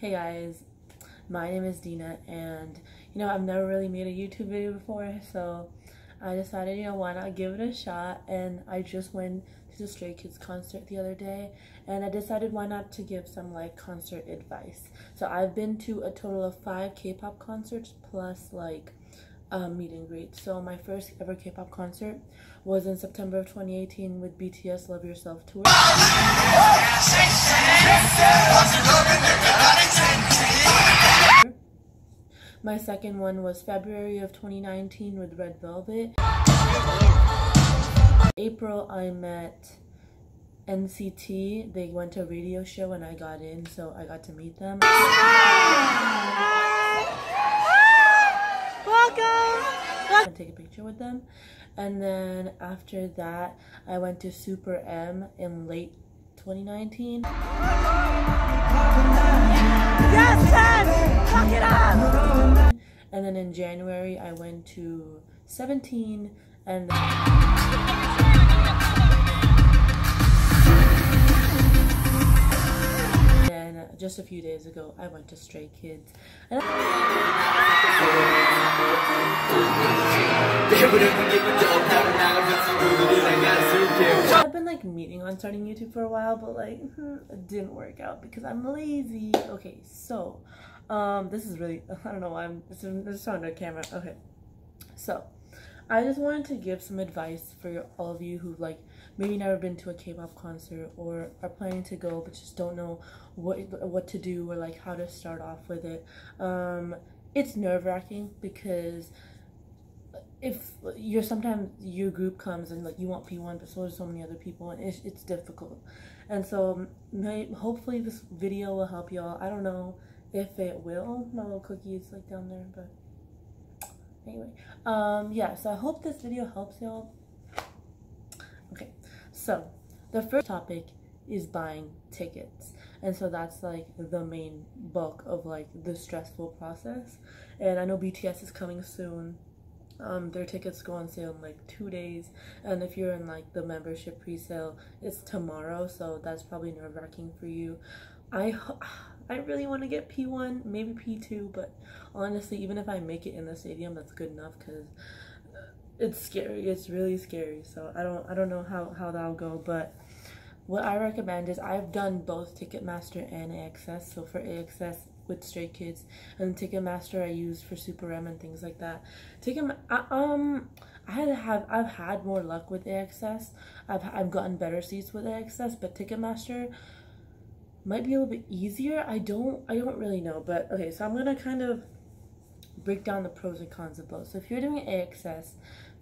Hey guys, my name is Dina and you know I've never really made a YouTube video before so I decided you know why not give it a shot and I just went to the Stray Kids concert the other day and I decided why not to give some like concert advice. So I've been to a total of five K-pop concerts plus like a meet and greet. So my first ever K-pop concert was in September of 2018 with BTS Love Yourself tour. My second one was February of 2019 with Red Velvet. April, I met NCT. They went to a radio show and I got in, so I got to meet them. Welcome! Take a picture with them. And then after that, I went to Super M in late 2019. Yes, 10! Fuck it up! And then in January, I went to 17 and just a few days ago, I went to Stray Kids. And I've been like meeting on starting YouTube for a while, but like hmm, it didn't work out because I'm lazy. Okay, so um, this is really I don't know why I'm just, just on the camera. Okay, so I just wanted to give some advice for all of you who like maybe never been to a K-pop concert or are planning to go but just don't know what what to do or like how to start off with it. Um, it's nerve wracking because if you're sometimes your group comes and like you want P1 but so do so many other people and it's, it's difficult. And so may, hopefully this video will help y'all. I don't know if it will my little cookie is like down there but anyway. Um yeah so I hope this video helps y'all. Okay so the first topic is buying tickets and so that's like the main bulk of like the stressful process. And I know BTS is coming soon. Um, their tickets go on sale in like two days. And if you're in like the membership pre-sale it's tomorrow so that's probably nerve-wracking for you. I i really want to get p1 maybe p2 but honestly even if i make it in the stadium that's good enough because it's scary. It's really scary. So i don't i don't know how how that'll go but what i recommend is i've done both ticketmaster and AXS so for AXS with Stray Kids, and Ticketmaster I use for Super M and things like that. Ticket, um, I had have I've had more luck with AXS. I've I've gotten better seats with AXS, but Ticketmaster might be a little bit easier. I don't I don't really know, but okay. So I'm gonna kind of break down the pros and cons of both. So if you're doing AXS,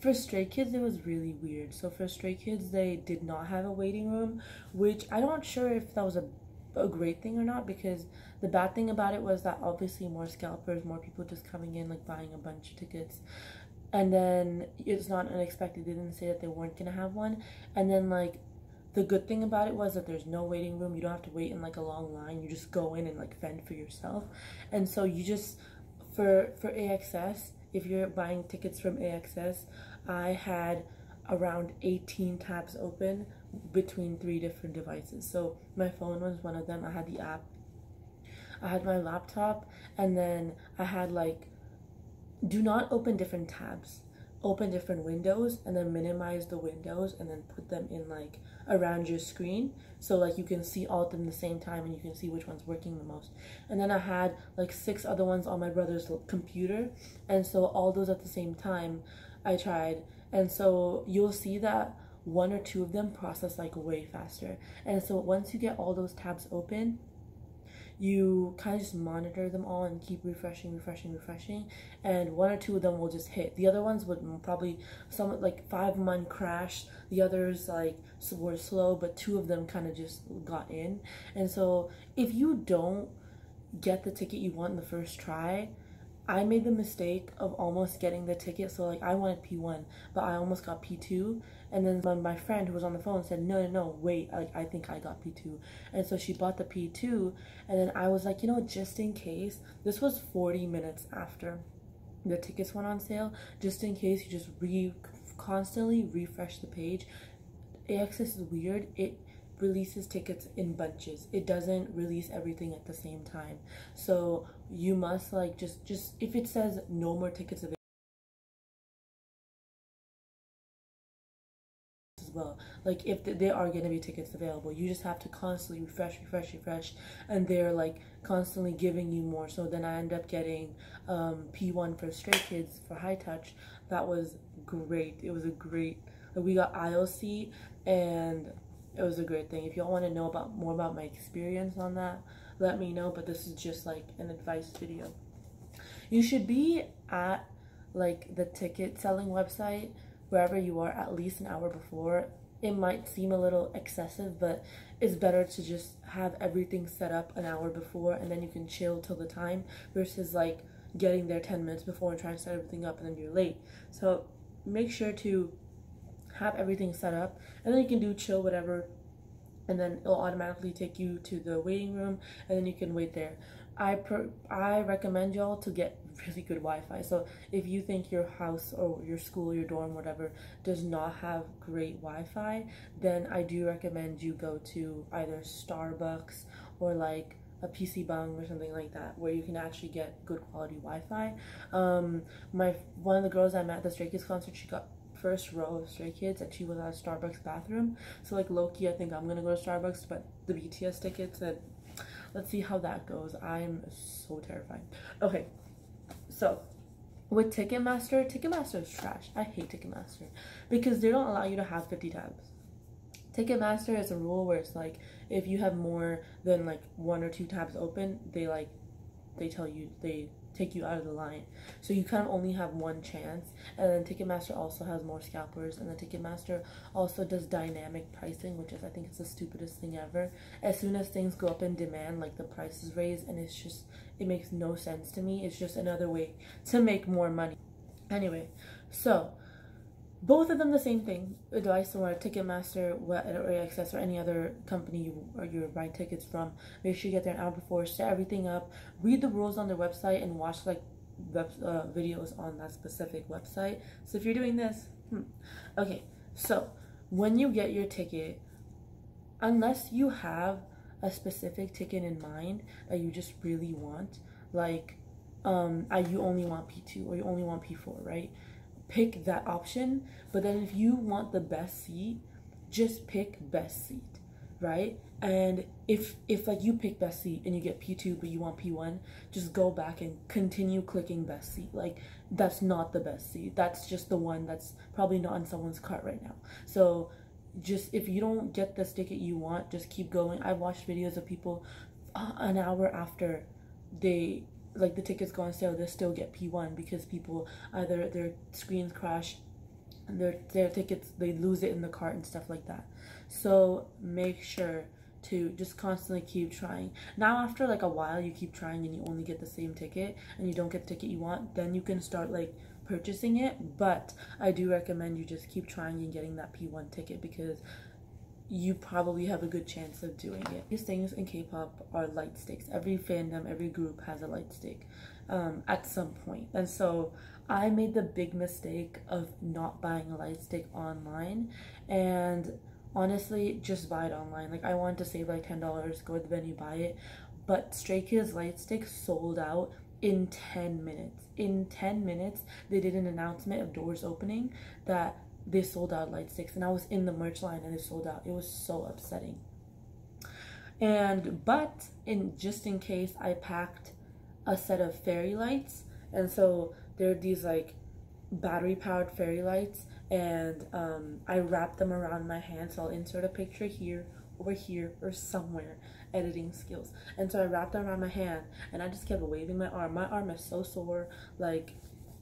for Stray Kids it was really weird. So for Stray Kids they did not have a waiting room, which I'm not sure if that was a a great thing or not because the bad thing about it was that obviously more scalpers, more people just coming in like buying a bunch of tickets. And then it's not unexpected. They didn't say that they weren't gonna have one. And then like the good thing about it was that there's no waiting room. You don't have to wait in like a long line. You just go in and like fend for yourself. And so you just for for AXS, if you're buying tickets from AXS, I had around 18 tabs open between three different devices. So my phone was one of them. I had the app. I had my laptop and then I had like do not open different tabs. Open different windows and then minimize the windows and then put them in like around your screen so like you can see all of them at the same time and you can see which one's working the most. And then I had like six other ones on my brother's computer and so all those at the same time I tried and so you'll see that one or two of them process like way faster. And so once you get all those tabs open, you kind of just monitor them all and keep refreshing, refreshing, refreshing, and one or two of them will just hit. The other ones would probably some like five of mine crashed. The others like were slow, but two of them kind of just got in. And so if you don't get the ticket you want in the first try, I made the mistake of almost getting the ticket. So like I wanted P1, but I almost got P2. And then my, my friend who was on the phone said, no, no, no, wait, like I think I got P2. And so she bought the P2. And then I was like, you know, just in case, this was 40 minutes after the tickets went on sale. Just in case you just re constantly refresh the page. AXS is weird. It releases tickets in bunches. It doesn't release everything at the same time. So you must like just just if it says no more tickets available as well. Like if there are going to be tickets available, you just have to constantly refresh, refresh, refresh, and they're like constantly giving you more. So then I end up getting um, P1 for Stray Kids for High Touch. That was great. It was a great. We got seat and it was a great thing. If y'all want to know about more about my experience on that, let me know. But this is just like an advice video. You should be at like the ticket selling website wherever you are at least an hour before. It might seem a little excessive, but it's better to just have everything set up an hour before and then you can chill till the time versus like getting there 10 minutes before and trying to set everything up and then you're late. So make sure to have everything set up and then you can do chill whatever and then it'll automatically take you to the waiting room and then you can wait there i per- i recommend y'all to get really good wi-fi so if you think your house or your school your dorm whatever does not have great wi-fi then i do recommend you go to either starbucks or like a PC bang or something like that where you can actually get good quality Wi-Fi. Um, my one of the girls I met at the Stray Kids concert, she got first row of Stray Kids and she was at Starbucks bathroom. So like lowkey, I think I'm gonna go to Starbucks, but the BTS tickets and let's see how that goes. I'm so terrified. Okay, so with Ticketmaster, Ticketmaster is trash. I hate Ticketmaster because they don't allow you to have 50 tabs. Ticketmaster is a rule where it's like if you have more than like one or two tabs open, they like they tell you they take you out of the line. So you kind of only have one chance. And then Ticketmaster also has more scalpers. And then Ticketmaster also does dynamic pricing, which is I think it's the stupidest thing ever. As soon as things go up in demand, like the price is raised, and it's just it makes no sense to me. It's just another way to make more money. Anyway, so both of them the same thing. Advice from Ticketmaster or AXS or any other company you, or you're buying tickets from. Make sure you get there an hour before, set everything up, read the rules on their website, and watch like web, uh, videos on that specific website. So if you're doing this, hmm. okay. So when you get your ticket, unless you have a specific ticket in mind that you just really want, like um, you only want P2 or you only want P4, right? Pick that option. But then if you want the best seat, just pick best seat, right? And if if like you pick best seat and you get P2 but you want P1, just go back and continue clicking best seat. Like that's not the best seat. That's just the one that's probably not on someone's cart right now. So just if you don't get the ticket you want, just keep going. I've watched videos of people uh, an hour after they like the tickets go on sale, they still get P1 because people uh, either their screens crash, their their tickets they lose it in the cart and stuff like that. So make sure to just constantly keep trying. Now after like a while you keep trying and you only get the same ticket and you don't get the ticket you want, then you can start like purchasing it. But I do recommend you just keep trying and getting that P1 ticket because you probably have a good chance of doing it. These things in K-pop are light sticks. Every fandom, every group has a light stick um, at some point. And so I made the big mistake of not buying a light stick online and honestly just buy it online. Like I wanted to save like $10, go to the venue, buy it. But Stray Kids light stick sold out in 10 minutes. In 10 minutes, they did an announcement of doors opening that they sold out light sticks and I was in the merch line and they sold out. It was so upsetting. And but in just in case I packed a set of fairy lights and so there are these like battery powered fairy lights and um, I wrapped them around my hand so I'll insert a picture here over here or somewhere editing skills and so I wrapped them around my hand and I just kept waving my arm my arm is so sore like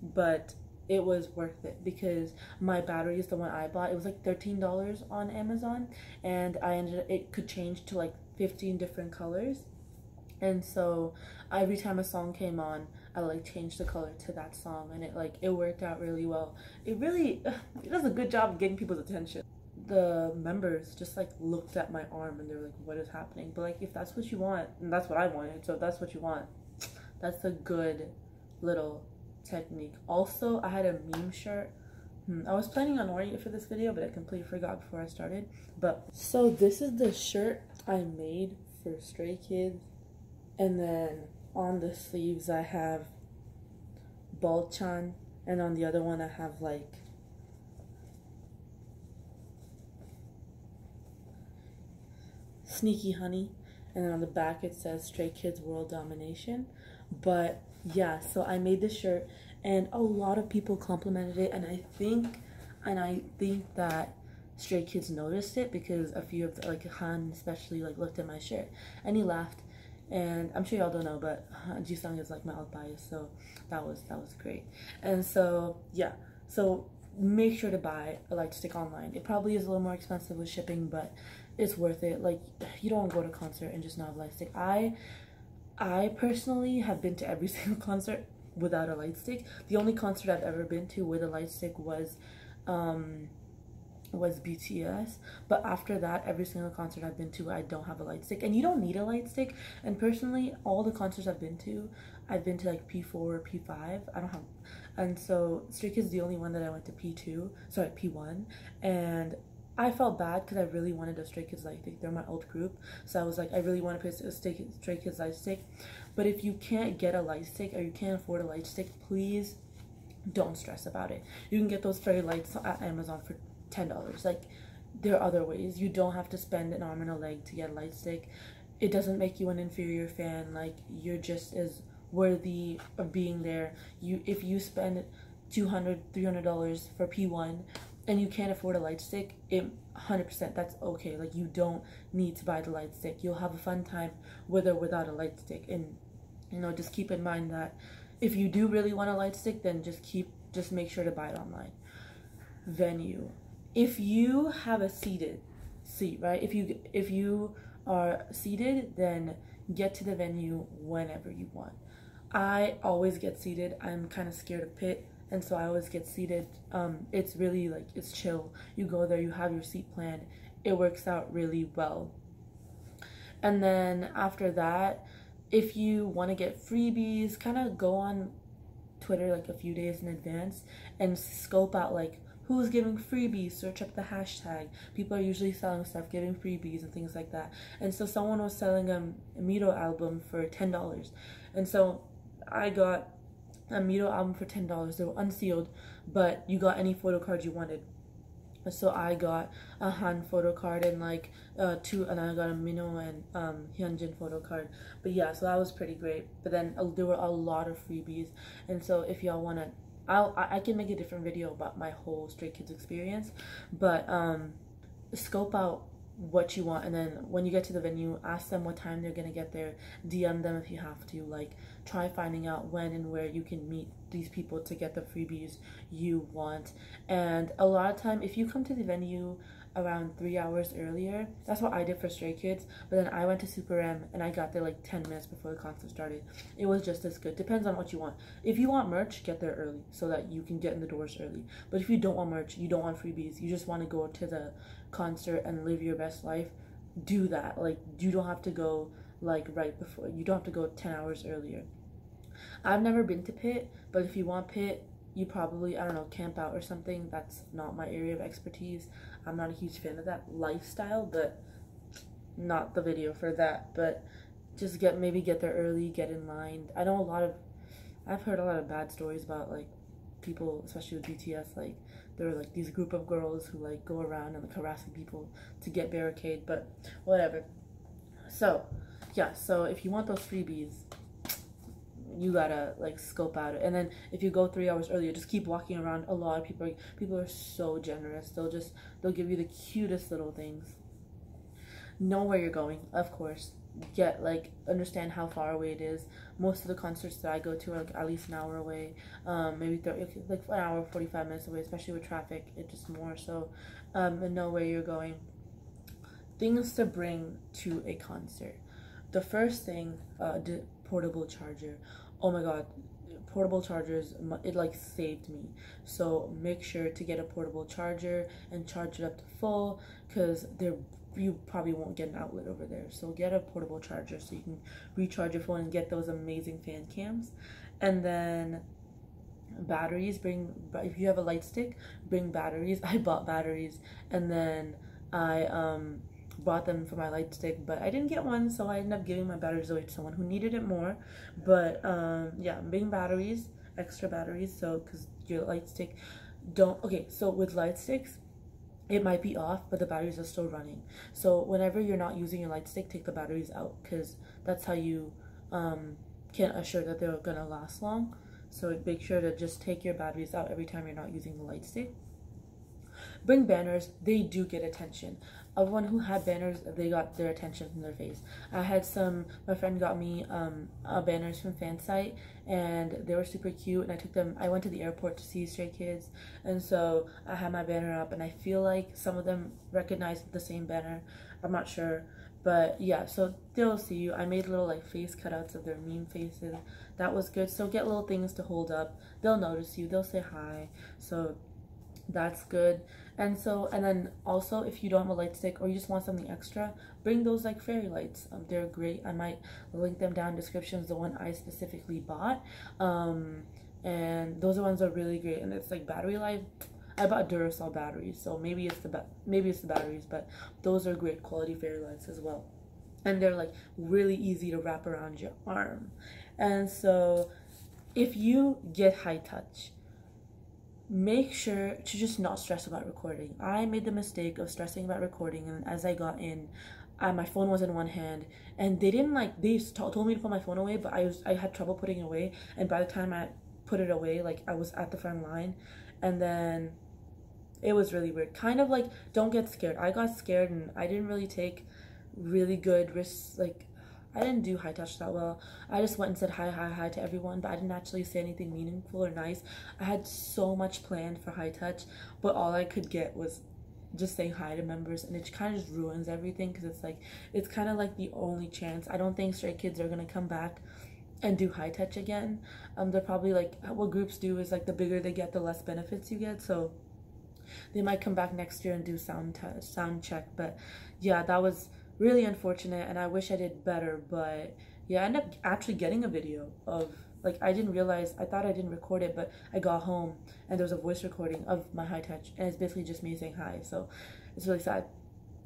but it was worth it because my battery is the one I bought. It was like thirteen dollars on Amazon, and I ended it could change to like fifteen different colors, and so every time a song came on, I like changed the color to that song, and it like it worked out really well. It really it does a good job getting people's attention. The members just like looked at my arm and they were like, "What is happening?" But like if that's what you want, and that's what I wanted, so if that's what you want, that's a good little technique. Also, I had a meme shirt Hmm, I was planning on wearing it for this video, but I completely forgot before I started. But so this is the shirt I made for Stray Kids, and then on the sleeves I have Bangchan, and on the other one I have like Sneaky Honey, and on the back it says Stray Kids World Domination. But yeah, so I made this shirt and a lot of people complimented it and I think and I think that Stray Kids noticed it because a few of the, like Han especially like looked at my shirt and he laughed and I'm sure y'all don't know but Jisung is like my ult bias so that was that was great. And so yeah so make sure to buy a light stick online. It probably is a little more expensive with shipping but it's worth it. Like you don't go to concert and just not have light stick. I I personally have been to every single concert without a light stick. The only concert I've ever been to with a light stick was um was BTS. But after that, every single concert I've been to, I don't have a light stick. And you don't need a light stick. And personally, all the concerts I've been to, I've been to like P4 or P5. I don't have, and so Kids is the only one that I went to P2, sorry, P1. And I felt bad because I really wanted a Stray Kids light stick. They're my old group. So I was like, I really want to put a Stray Kids light stick. But if you can't get a light stick or you can't afford a light stick, please don't stress about it. You can get those fairy lights at Amazon for $10. Like, there are other ways. You don't have to spend an arm and a leg to get a light stick. It doesn't make you an inferior fan. Like, you're just as worthy of being there. You If you spend $200, $300 for P1 and you can't afford a light stick, it 100% that's okay. Like, you don't need to buy the light stick. You'll have a fun time with or without a light stick. And you know just keep in mind that if you do really want a light stick then just keep just make sure to buy it online venue if you have a seated seat right if you if you are seated then get to the venue whenever you want i always get seated i'm kind of scared of pit and so i always get seated um it's really like it's chill you go there you have your seat planned it works out really well and then after that if you want to get freebies, kind of go on Twitter like a few days in advance and scope out like who's giving freebies, search up the hashtag. People are usually selling stuff, giving freebies and things like that. And so someone was selling a Miroh album for $10. And so I got a Miroh album for $10. They were unsealed, but you got any photo cards you wanted so I got a Han photo card and like uh, two, and I got a Minho and um, Hyunjin photo card. But yeah, so that was pretty great. But then uh, there were a lot of freebies, and so if y'all wanna, I'll I can make a different video about my whole Stray Kids experience. But um, scope out what you want and then when you get to the venue ask them what time they're gonna get there dm them if you have to like try finding out when and where you can meet these people to get the freebies you want. And a lot of time if you come to the venue around three hours earlier that's what i did for stray kids but then i went to super m and i got there like 10 minutes before the concert started it was just as good depends on what you want if you want merch get there early so that you can get in the doors early but if you don't want merch you don't want freebies you just want to go to the concert and live your best life, do that. Like you don't have to go like right before. You don't have to go 10 hours earlier. I've never been to Pit, but if you want Pit, you probably I don't know camp out or something. That's not my area of expertise. I'm not a huge fan of that lifestyle, but not the video for that. But just get maybe get there early, get in line. I know a lot of I've heard a lot of bad stories about like people, especially with BTS, like there were like these group of girls who like go around and like harassing people to get barricade, but whatever. So, yeah, so if you want those freebies, you gotta like scope out it. And then if you go three hours earlier, just keep walking around. A lot of people, are, people are so generous. They'll just they'll give you the cutest little things. Know where you're going, of course get like understand how far away it is. Most of the concerts that I go to are like at least an hour away, um, maybe 30, like an hour, 45 minutes away, especially with traffic. It's just more so, um, and know where you're going. Things to bring to a concert. The first thing, uh, portable charger. Oh my god, portable chargers it like saved me so make sure to get a portable charger and charge it up to full because they're you probably won't get an outlet over there. So get a portable charger so you can recharge your phone and get those amazing fan cams. And then batteries bring if you have a light stick bring batteries i bought batteries and then i um bought them for my light stick but i didn't get one so i ended up giving my batteries away to someone who needed it more. But um yeah bring batteries extra batteries so because your light stick don't okay so with light sticks it might be off but the batteries are still running. So whenever you're not using your light stick take the batteries out because that's how you um, can assure that they're gonna last long. So make sure to just take your batteries out every time you're not using the light stick. Bring banners they do get attention everyone who had banners they got their attention from their face. I had some my friend got me um uh, banners from fansite and they were super cute and i took them i went to the airport to see stray kids and so i had my banner up and i feel like some of them recognized the same banner. I'm not sure but yeah so they'll see you. I made little like face cutouts of their meme faces. That was good. So get little things to hold up. They'll notice you. They'll say hi. So that's good and so and then also if you don't have a light stick or you just want something extra bring those like fairy lights. Um, they're great. I might link them down in descriptions the one i specifically bought. Um and those ones are really great. And it's like battery life. I bought Duracell batteries, so maybe it's the maybe it's the batteries, but those are great quality fairy lights as well, and they're like really easy to wrap around your arm, and so if you get high touch, make sure to just not stress about recording. I made the mistake of stressing about recording, and as I got in, my phone was in one hand, and they didn't like they told me to put my phone away, but I was I had trouble putting it away, and by the time I put it away, like I was at the front line, and then it was really weird. Kind of like don't get scared. I got scared, and I didn't really take really good risks, like I didn't do high touch that well. I just went and said hi, hi, hi to everyone, but I didn't actually say anything meaningful or nice. I had so much planned for high touch, but all I could get was just saying hi to members, and it kind of just ruins everything because it's like it's kind of like the only chance. I don't think stray kids are gonna come back and do high touch again. Um, they're probably like what groups do is like the bigger they get, the less benefits you get. So they might come back next year and do sound t- sound check. But yeah, that was really unfortunate and I wish I did better, but yeah, I ended up actually getting a video of like I didn't realize I thought I didn't record it, but I got home and there was a voice recording of my high touch and it's basically just me saying hi. So it's really sad.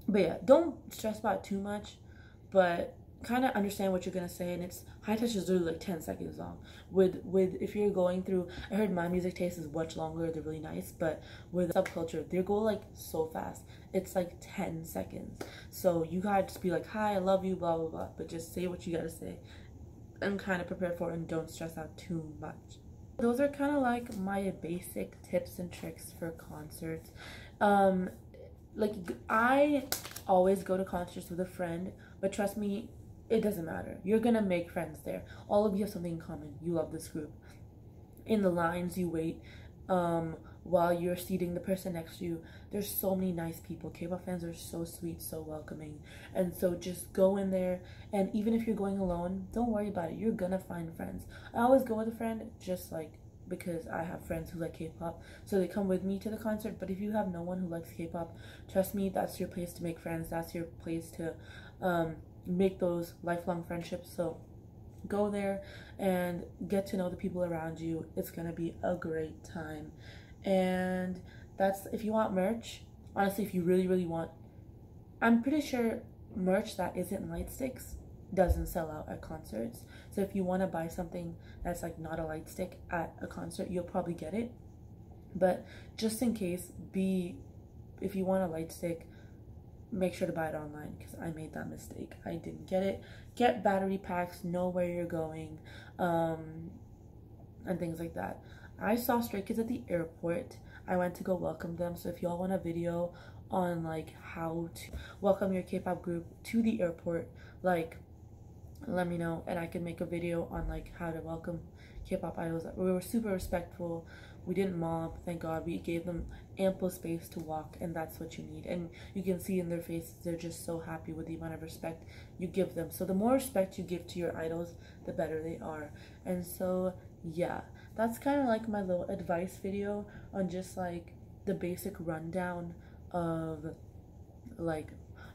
But yeah, don't stress about too much, but kind of understand what you're gonna say and it's high touch is literally like 10 seconds long. With with if you're going through i heard MyMusicTaste is much longer they're really nice but with SubKulture they go like so fast. It's like 10 seconds. So you gotta just be like hi i love you blah blah blah but just say what you gotta say and kind of prepare for it and don't stress out too much. Those are kind of like my basic tips and tricks for concerts. Um like i always go to concerts with a friend but trust me it doesn't matter. You're gonna make friends there. All of you have something in common. You love this group. In the lines you wait, um, while you're seating the person next to you, there's so many nice people. K-pop fans are so sweet, so welcoming. And so just go in there and even if you're going alone, don't worry about it. You're gonna find friends. I always go with a friend just like because I have friends who like K-pop, so they come with me to the concert. But if you have no one who likes K-pop, trust me, that's your place to make friends. That's your place to um, make those lifelong friendships. So go there and get to know the people around you. It's gonna be a great time. And that's if you want merch, honestly, if you really, really want, I'm pretty sure merch that isn't light sticks doesn't sell out at concerts. So if you want to buy something that's like not a light stick at a concert, you'll probably get it. But just in case, be if you want a light stick, make sure to buy it online because I made that mistake. I didn't get it. Get battery packs, know where you're going, um, and things like that. I saw Stray Kids at the airport. I went to go welcome them. So if y'all want a video on like how to welcome your K-pop group to the airport, like let me know and I can make a video on like how to welcome K-pop idols. We were super respectful. We didn't mob, thank God. We gave them ample space to walk, and that's what you need. And you can see in their faces, they're just so happy with the amount of respect you give them. So the more respect you give to your idols, the better they are. And so, yeah, that's kind of like my little advice video on just like the basic rundown of like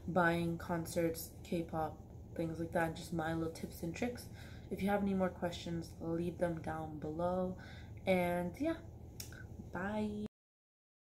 buying concerts, K-pop, things like that, just my little tips and tricks. If you have any more questions, leave them down below And yeah, bye.